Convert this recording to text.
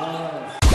love.